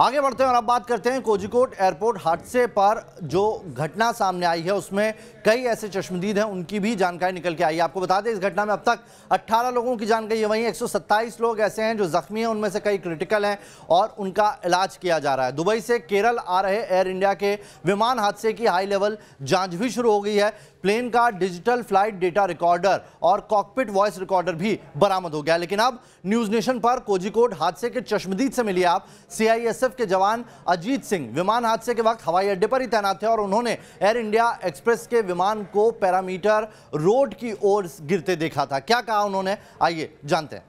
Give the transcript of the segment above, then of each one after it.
आगे बढ़ते हैं और अब बात करते हैं कोजिकोट एयरपोर्ट हादसे पर जो घटना सामने आई है, उसमें कई ऐसे चश्मदीद हैं, उनकी भी जानकारी निकल के आई है। आपको बता दें, इस घटना में अब तक 18 लोगों की जान गई है। वहीं 127 लोग ऐसे हैं जो जख्मी हैं, उनमें से कई क्रिटिकल हैं और उनका इलाज किया जा रहा है। दुबई से केरल आ रहे एयर इंडिया के विमान हादसे की हाई लेवल जाँच भी शुरू हो गई है। प्लेन का डिजिटल फ़्लाइट डेटा रिकॉर्डर और कॉकपिट वॉइस रिकॉर्डर भी बरामद हो गया। लेकिन अब न्यूज़ नेशन पर कोजिकोड हादसे के चश्मदीद से मिली आप। सीआईएसएफ के जवान अजीत सिंह विमान हादसे के वक्त हवाई अड्डे पर ही तैनात थे और उन्होंने एयर इंडिया एक्सप्रेस के विमान को पैरामीटर रोड की ओर गिरते देखा था। क्या कहा उन्होंने? आइए जानते हैं।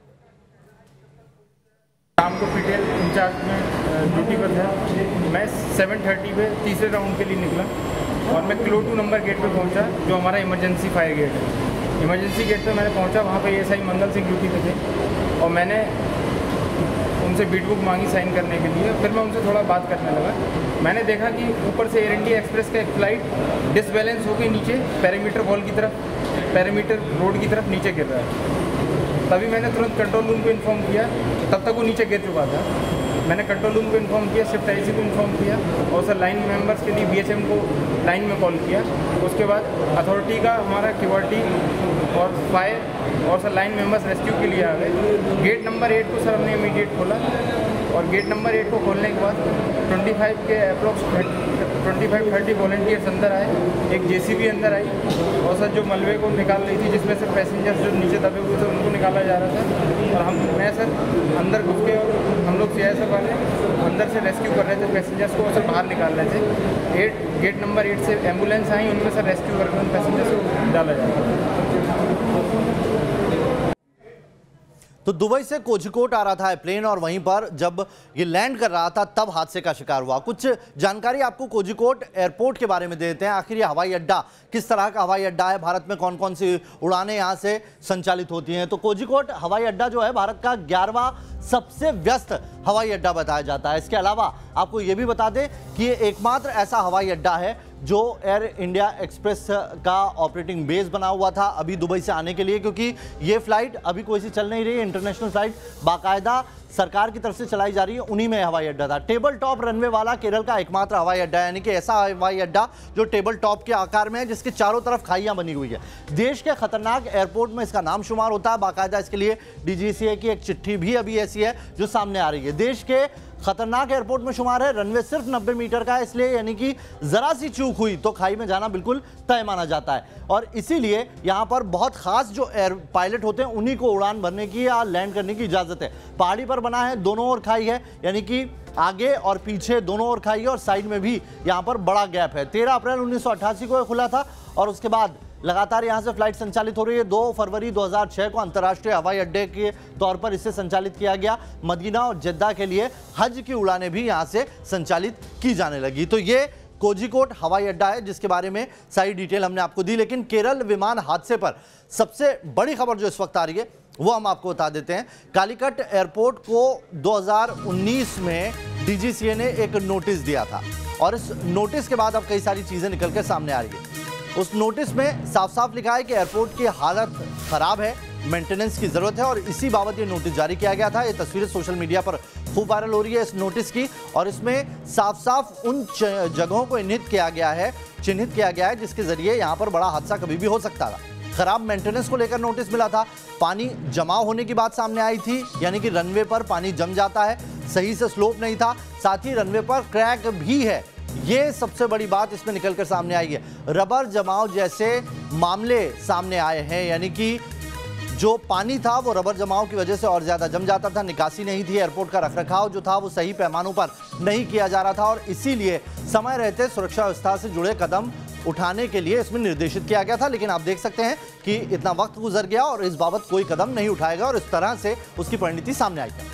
शाम को पीटीएल इंचार्ज में ड्यूटी पर था। मैं 7:30 पे तीसरे राउंड के लिए निकला। और मैं क्लो टू नंबर गेट पे पहुँचा, जो हमारा इमरजेंसी फायर गेट है। इमरजेंसी गेट पे मैंने पहुँचा, वहाँ पे एएसआई मंगल सिंह ड्यूटी पे थे। और मैंने उनसे बीट बुक मांगी साइन करने के लिए, फिर मैं उनसे थोड़ा बात करने लगा। मैंने देखा कि ऊपर से एयर इंडिया एक्सप्रेस का एक फ़्लाइट डिसबैलेंस होकर नीचे पैरामीटर वॉल की तरफ़ पैरामीटर रोड की तरफ़ नीचे गिर रहा है। तभी मैंने तुरंत कंट्रोल रूम को इन्फॉर्म किया, तब तक वो नीचे गिर चुका था। मैंने कंट्रोल रूम को इन्फॉर्म किया, शिफ्ट आई को इन्फॉर्म किया और सर लाइन मेंबर्स के लिए बीएचएम को लाइन में कॉल किया। उसके बाद अथॉरिटी का हमारा क्यूआरटी और फायर और सर लाइन मेंबर्स रेस्क्यू के लिए आ गए। गेट नंबर एट को सर हमने इमीडिएट खोला और गेट नंबर एट को खोलने के बाद 25 के अप्रोक्स 25 30 वॉल्टियर्स अंदर आए, एक जेसीबी अंदर आई, और सर जो मलबे को निकाल रही थी, जिसमें से पैसेंजर्स जो नीचे दबे हुए थे, उनको निकाला जा रहा था। और हम, मैं सर अंदर घुस के और हम लोग सी आई वाले अंदर से रेस्क्यू कर रहे थे पैसेंजर्स को और सर बाहर निकाल रहे थे। एट गेट नंबर एट से एंबुलेंस आई, उनमें सर रेस्क्यू करके उन पैसेंजर्स को डाला जा रहा था। तो दुबई से कोझिकोट आ रहा था प्लेन और वहीं पर जब ये लैंड कर रहा था, तब हादसे का शिकार हुआ। कुछ जानकारी आपको कोझिकोट एयरपोर्ट के बारे में देते हैं। आखिर ये हवाई अड्डा, किस तरह का हवाई अड्डा है? भारत में कौन कौन सी उड़ानें यहाँ से संचालित होती हैं? तो कोझिकोट हवाई अड्डा जो है, भारत का ग्यारहवा सबसे व्यस्त हवाई अड्डा बताया जाता है। इसके अलावा आपको ये भी बता दें कि ये एकमात्र ऐसा हवाई अड्डा है जो एयर इंडिया एक्सप्रेस का ऑपरेटिंग बेस बना हुआ था अभी दुबई से आने के लिए, क्योंकि ये फ़्लाइट अभी कोई सी चल नहीं रही है इंटरनेशनल फ़्लाइट बाकायदा सरकार की तरफ़ से चलाई जा रही है, उन्हीं में हवाई अड्डा था। टेबल टॉप रनवे वाला केरल का एकमात्र हवाई अड्डा, यानी कि ऐसा हवाई अड्डा जो टेबल टॉप के आकार में है, जिसके चारों तरफ़ खाइयाँ बनी हुई है। देश के खतरनाक एयरपोर्ट में इसका नाम शुमार होता है। बाकायदा इसके लिए डीजीसीए की एक चिट्ठी भी अभी ऐसी है जो सामने आ रही है। देश के खतरनाक एयरपोर्ट में शुमार है, रनवे सिर्फ़ 90 मीटर का है, इसलिए यानी कि जरा सी चूक हुई तो खाई में जाना बिल्कुल तय माना जाता है। और इसीलिए यहाँ पर बहुत खास जो एयर पायलट होते हैं, उन्हीं को उड़ान भरने की या लैंड करने की इजाज़त है। पहाड़ी पर बना है, दोनों ओर खाई है, यानी कि आगे और पीछे दोनों ओर खाई है और साइड में भी यहाँ पर बड़ा गैप है। तेरह अप्रैल उन्नीस को खुला था और उसके बाद लगातार यहाँ से फ़्लाइट संचालित हो रही है। दो फरवरी 2006 को अंतर्राष्ट्रीय हवाई अड्डे के तौर पर इसे संचालित किया गया। मदीना और जद्दा के लिए हज की उड़ानें भी यहाँ से संचालित की जाने लगी। तो ये कोजिकोट हवाई अड्डा है, जिसके बारे में सारी डिटेल हमने आपको दी, लेकिन केरल विमान हादसे पर सबसे बड़ी खबर जो इस वक्त आ रही है वो हम आपको बता देते हैं। कालीकट एयरपोर्ट को 2019 में डीजीसीए ने एक नोटिस दिया था। और इस नोटिस के बाद अब कई सारी चीज़ें निकल के सामने आ रही है। उस नोटिस में साफ़ साफ़ लिखा है कि एयरपोर्ट की हालत खराब है मेंटेनेंस की ज़रूरत है और इसी बाबत ये नोटिस जारी किया गया था। ये तस्वीरें सोशल मीडिया पर खूब वायरल हो रही है इस नोटिस की। और इसमें साफ़ साफ़ उन जगहों को चिन्हित किया गया है, चिन्हित किया गया है जिसके ज़रिए यहाँ पर बड़ा हादसा कभी भी हो सकता था। खराब मेंटेनेंस को लेकर नोटिस मिला था। पानी जमा होने की बात सामने आई थी, यानी कि रनवे पर पानी जम जाता है। सही से स्लोप नहीं था, साथ ही रनवे पर क्रैक भी है। ये सबसे बड़ी बात इसमें निकल कर सामने आई है। रबर जमाव जैसे मामले सामने आए हैं, यानी कि जो पानी था, वो रबर जमाव की वजह से और ज़्यादा जम जाता था, निकासी नहीं थी एयरपोर्ट का रखरखाव जो था, वो सही पैमानों पर नहीं किया जा रहा था और इसीलिए समय रहते सुरक्षा व्यवस्था से जुड़े कदम उठाने के लिए इसमें निर्देशित किया गया था, लेकिन आप देख सकते हैं कि इतना वक्त गुजर गया और इस बाबत कोई कदम नहीं उठाएगा और इस तरह से उसकी परिणति सामने आई है।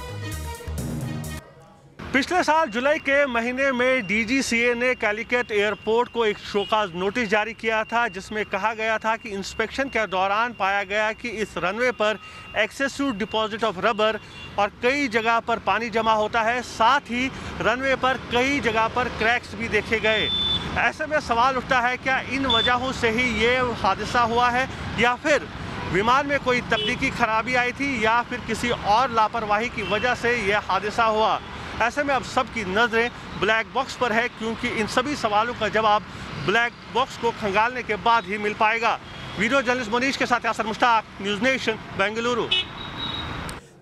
पिछले साल जुलाई के महीने में डीजीसीए ने कैलिकट एयरपोर्ट को एक शोकाज नोटिस जारी किया था, जिसमें कहा गया था कि इंस्पेक्शन के दौरान पाया गया कि इस रनवे पर एक्सेसिव डिपॉजिट ऑफ़ रबर और कई जगह पर पानी जमा होता है, साथ ही रनवे पर कई जगह पर क्रैक्स भी देखे गए। ऐसे में सवाल उठता है, क्या इन वजहों से ही ये हादसा हुआ है, या फिर विमान में कोई तकनीकी खराबी आई थी, या फिर किसी और लापरवाही की वजह से यह हादसा हुआ? ऐसे में अब सबकी नज़रें ब्लैक बॉक्स पर है, क्योंकि इन सभी सवालों का जवाब ब्लैक बॉक्स को खंगालने के बाद ही मिल पाएगा। वीडियो जर्नलिस्ट मनीष के साथ यासर मुश्ताक, न्यूज़ नेशन, बेंगलुरु।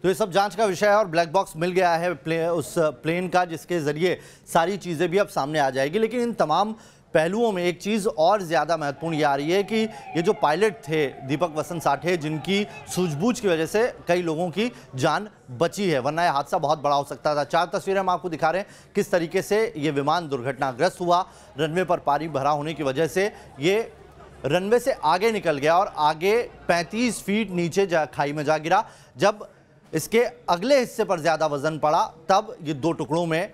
तो ये सब जाँच का विषय है और ब्लैक बॉक्स मिल गया है प्ले, उस प्लेन का जिसके ज़रिए सारी चीज़ें भी अब सामने आ जाएगी। लेकिन इन तमाम पहलुओं में एक चीज़ और ज़्यादा महत्वपूर्ण ये आ रही है कि ये जो पायलट थे दीपक वसंत साठे जिनकी सूझबूझ की वजह से कई लोगों की जान बची है वरना यह हादसा बहुत बड़ा हो सकता था। चार तस्वीरें हम आपको दिखा रहे हैं किस तरीके से ये विमान दुर्घटनाग्रस्त हुआ रनवे पर पानी भरा होने की वजह से ये रनवे से आगे निकल गया और आगे 35 फीट नीचे जा खाई में जा गिरा। जब इसके अगले हिस्से पर ज़्यादा वज़न पड़ा, तब ये दो टुकड़ों में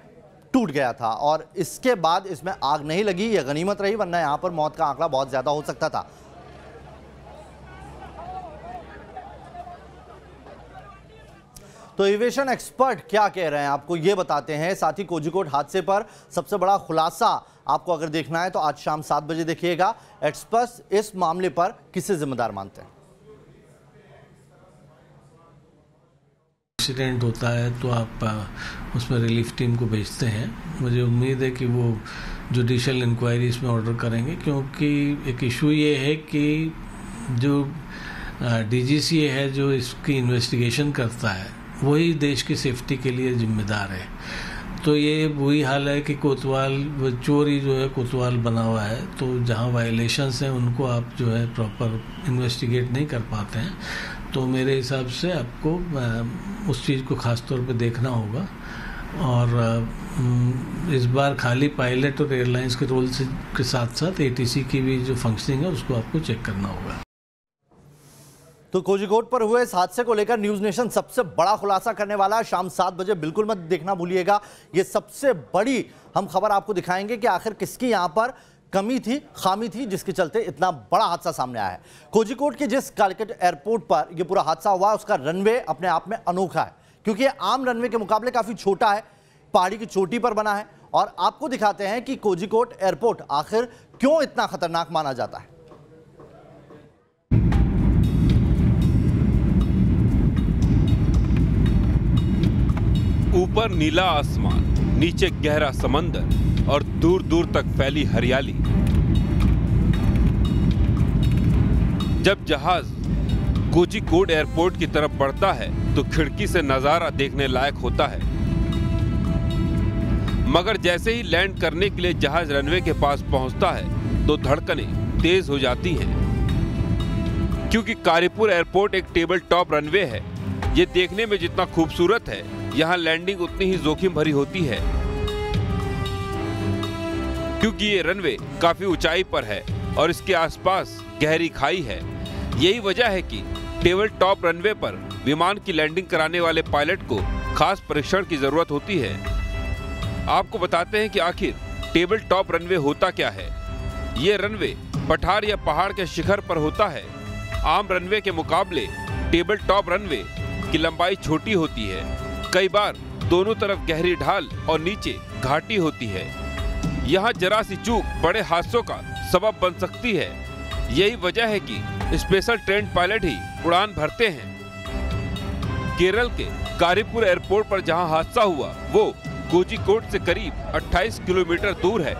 टूट गया था और इसके बाद इसमें आग नहीं लगी यह गनीमत रही, वरना यहाँ पर मौत का आंकड़ा बहुत ज़्यादा हो सकता था। तो एविएशन एक्सपर्ट क्या कह रहे हैं, आपको ये बताते हैं, साथ ही कोजिकोट हादसे पर सबसे बड़ा खुलासा आपको अगर देखना है तो आज शाम सात बजे देखिएगा। एक्सपर्ट इस मामले पर किसे जिम्मेदार मानते हैं? एक्सीडेंट होता है तो आप उसमें रिलीफ टीम को भेजते हैं। मुझे उम्मीद है कि वो जुडिशल इंक्वायरी इसमें ऑर्डर करेंगे, क्योंकि एक इशू ये है कि जो डीजीसी है जो इसकी इन्वेस्टिगेशन करता है, वही देश की सेफ्टी के लिए जिम्मेदार है। तो ये वही हाल है कि कोतवाल चोरी जो है कोतवाल बना हुआ है तो जहाँ वायलेशंस हैं, उनको आप जो है प्रॉपर इन्वेस्टिगेट नहीं कर पाते हैं। तो मेरे हिसाब से आपको उस चीज़ को ख़ास तौर पे देखना होगा। और इस बार खाली पायलट और एयरलाइंस के रोल से के साथ साथ एटीसी की भी जो फंक्शनिंग है, उसको आपको चेक करना होगा। तो कोजिकोट पर हुए इस हादसे को लेकर न्यूज़ नेशन सबसे बड़ा खुलासा करने वाला है। शाम सात बजे बिल्कुल मत देखना भूलिएगा। ये सबसे बड़ी हम खबर आपको दिखाएँगे कि आखिर किसकी यहाँ पर कमी थी, खामी थी, जिसके चलते इतना बड़ा हादसा सामने आया है। कोजिकोट के जिस कालकट एयरपोर्ट पर यह पूरा हादसा हुआ, उसका रनवे अपने आप में अनोखा है। क्योंकि आम रनवे के मुकाबले काफ़ी छोटा है, पहाड़ी की चोटी पर बना है, और आपको दिखाते हैं कि कोजिकोट एयरपोर्ट आखिर क्यों इतना खतरनाक माना जाता है। ऊपर नीला आसमान, नीचे गहरा समंदर और दूर दूर तक फैली हरियाली। जब जहाज़ कोचिकोड एयरपोर्ट की तरफ़ बढ़ता है तो खिड़की से नज़ारा देखने लायक होता है। मगर जैसे ही लैंड करने के लिए जहाज़ रनवे के पास पहुँचता है तो धड़कनें तेज हो जाती हैं। क्योंकि कारीपुर एयरपोर्ट एक टेबल टॉप रनवे है, ये देखने में जितना खूबसूरत है, यहाँ लैंडिंग उतनी ही जोखिम भरी होती है। क्योंकि ये रनवे काफ़ी ऊंचाई पर है और इसके आसपास गहरी खाई है। यही वजह है कि टेबल टॉप रनवे पर विमान की लैंडिंग कराने वाले पायलट को खास परीक्षण की ज़रूरत होती है। आपको बताते हैं कि आखिर टेबल टॉप रनवे होता क्या है? ये रनवे पठार या पहाड़ के शिखर पर होता है। आम रनवे के मुकाबले टेबल टॉप रनवे की लंबाई छोटी होती है। कई बार दोनों तरफ़ गहरी ढाल और नीचे घाटी होती है। यहाँ जरा सी चूक बड़े हादसों का सबब बन सकती है। यही वजह है कि स्पेशल ट्रेन पायलट ही उड़ान भरते हैं। केरल के कारीपुर एयरपोर्ट पर जहाँ हादसा हुआ, वो कोजिकोड से करीब 28 किलोमीटर दूर है।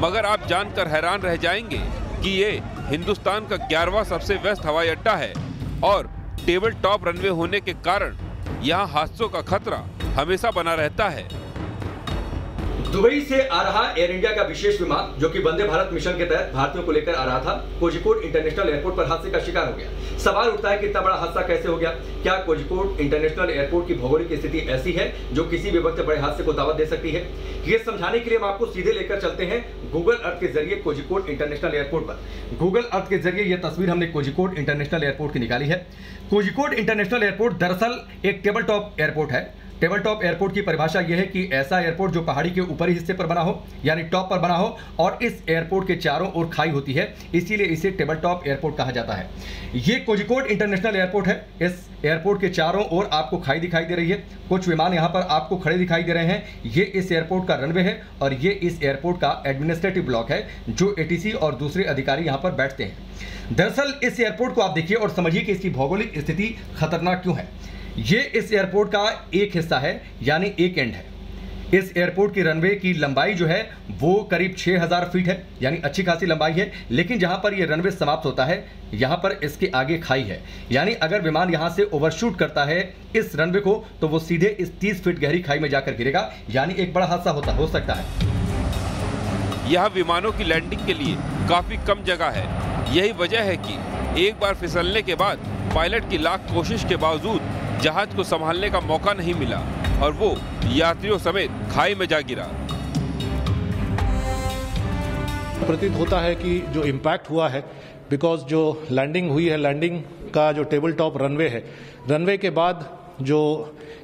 मगर आप जानकर हैरान रह जाएँगे कि ये हिंदुस्तान का ग्यारहवा सबसे व्यस्त हवाई अड्डा है और टेबल टॉप रनवे होने के कारण यहाँ हादसों का खतरा हमेशा बना रहता है। दुबई से आ रहा एयर इंडिया का विशेष विमान, जो कि वंदे भारत मिशन के तहत भारतीयों को लेकर आ रहा था कोजिकोड इंटरनेशनल एयरपोर्ट पर हादसे का शिकार हो गया। सवाल उठता है कि इतना बड़ा हादसा कैसे हो गया? क्या कोजिकोड इंटरनेशनल एयरपोर्ट की भौगोलिक स्थिति ऐसी है, जो किसी भी वक्त बड़े हादसे को दावत दे सकती है? ये समझाने के लिए हम आपको सीधे लेकर चलते हैं गूगल अर्थ के ज़रिए कोजिकोड इंटरनेशनल एयरपोर्ट पर। गूगल अर्थ के ज़रिए यह तस्वीर हमने कोजिकोड इंटरनेशनल एयरपोर्ट की निकाली है। कोजिकोड इंटरनेशनल एयरपोर्ट दरअसल एक टेबल टॉप एयरपोर्ट है। टेबल टॉप एयरपोर्ट की परिभाषा यह है कि ऐसा एयरपोर्ट जो पहाड़ी के ऊपरी हिस्से पर बना हो, यानी टॉप पर बना हो, और इस एयरपोर्ट के चारों ओर खाई होती है, इसीलिए इसे टेबल टॉप एयरपोर्ट कहा जाता है। ये कोजिकोड इंटरनेशनल एयरपोर्ट है, इस एयरपोर्ट के चारों ओर आपको खाई दिखाई दे रही है। कुछ विमान यहाँ पर आपको खड़े दिखाई दे रहे हैं। ये इस एयरपोर्ट का रनवे है और ये इस एयरपोर्ट का एडमिनिस्ट्रेटिव ब्लॉक है, जो एटीसी और दूसरे अधिकारी यहाँ पर बैठते हैं। दरअसल इस एयरपोर्ट को आप देखिए और समझिए कि इसकी भौगोलिक स्थिति खतरनाक क्यों है। ये इस एयरपोर्ट का एक हिस्सा है, यानी एक एंड है। इस एयरपोर्ट की रनवे की लंबाई जो है, वो करीब 6000 फीट है, यानी अच्छी खासी लंबाई है। लेकिन जहाँ पर ये रनवे समाप्त होता है, यहाँ पर इसके आगे खाई है। यानी अगर विमान यहाँ से ओवरशूट करता है इस रनवे को तो वो सीधे इस 30 फीट गहरी खाई में जाकर गिरेगा। यानी एक बड़ा हादसा होता, हो सकता है। यहाँ विमानों की लैंडिंग के लिए काफ़ी कम जगह है। यही वजह है कि एक बार फिसलने के बाद पायलट की लाख कोशिश के बावजूद जहाज़ को संभालने का मौका नहीं मिला। और वो यात्रियों समेत खाई में जा गिरा। प्रतीत होता है कि जो इम्पैक्ट हुआ है बिकॉज़ जो लैंडिंग हुई है लैंडिंग का जो टेबल टॉप रनवे है रनवे के बाद जो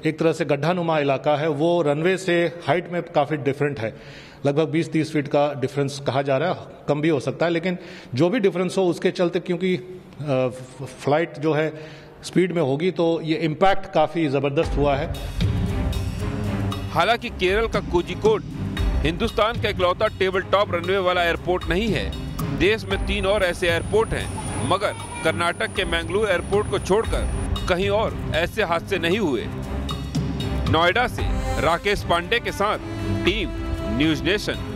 एक तरह से गड्ढानुमा इलाका है, वो रनवे से हाइट में काफ़ी डिफरेंट है। लगभग 20-30 फीट का डिफरेंस कहा जा रहा है, कम भी हो सकता है, लेकिन जो भी डिफरेंस हो उसके चलते क्योंकि फ़्लाइट जो है स्पीड में होगी तो ये इम्पैक्ट काफ़ी ज़बरदस्त हुआ है। हालाँकि केरल का कोजिकोड हिंदुस्तान का इकलौता टेबल टॉप रनवे वाला एयरपोर्ट नहीं है। देश में तीन और ऐसे एयरपोर्ट हैं, मगर कर्नाटक के मैंगलोर एयरपोर्ट को छोड़कर कहीं और ऐसे हादसे नहीं हुए। नोएडा से राकेश पांडे के साथ टीम न्यूज़ नेशन।